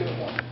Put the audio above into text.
って。